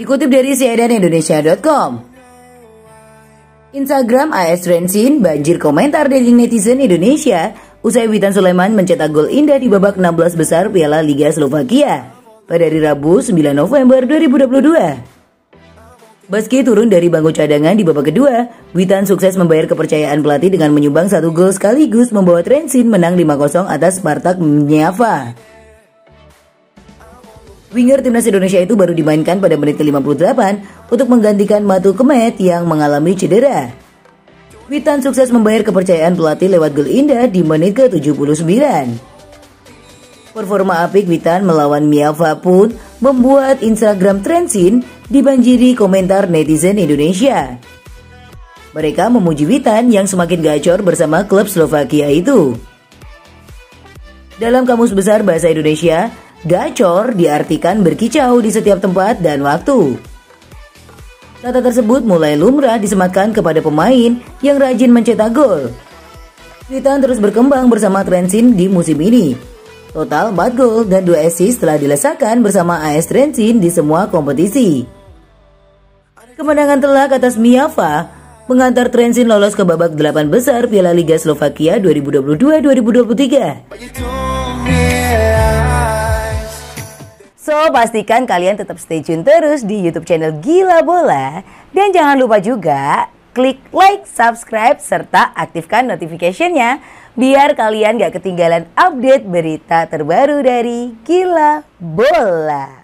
Dikutip dari cnnindonesia.com Instagram AS Rensin banjir komentar dari netizen Indonesia. Usai Witan Sulaiman mencetak gol indah di babak 16 besar Piala Liga Slovakia pada hari Rabu 9 November 2022. Meski turun dari bangku cadangan di babak kedua, Witan sukses membayar kepercayaan pelatih dengan menyumbang satu gol sekaligus membawa Trensin menang 5-0 atas Spartak Mnyava. Winger timnas Indonesia itu baru dimainkan pada menit ke-58 untuk menggantikan Matu Kemet yang mengalami cedera. Witan sukses membayar kepercayaan pelatih lewat gol indah di menit ke-79. Performa apik Witan melawan Miava pun membuat Instagram Trensin dibanjiri komentar netizen Indonesia. Mereka memuji Witan yang semakin gacor bersama klub Slovakia itu. Dalam Kamus Besar Bahasa Indonesia, Gacor diartikan berkicau di setiap tempat dan waktu. Kata tersebut mulai lumrah disematkan kepada pemain yang rajin mencetak gol. Witan terus berkembang bersama Trensin di musim ini. Total 4 gol dan 2 assist telah dilesakan bersama AS Trensin di semua kompetisi. Kemenangan telak atas Miava mengantar Trensin lolos ke babak 8 besar Piala Liga Slovakia 2022-2023. So, pastikan kalian tetap stay tune terus di YouTube channel Gila Bola. Dan jangan lupa juga klik like, subscribe, serta aktifkan notification-nya biar kalian gak ketinggalan update berita terbaru dari Gila Bola.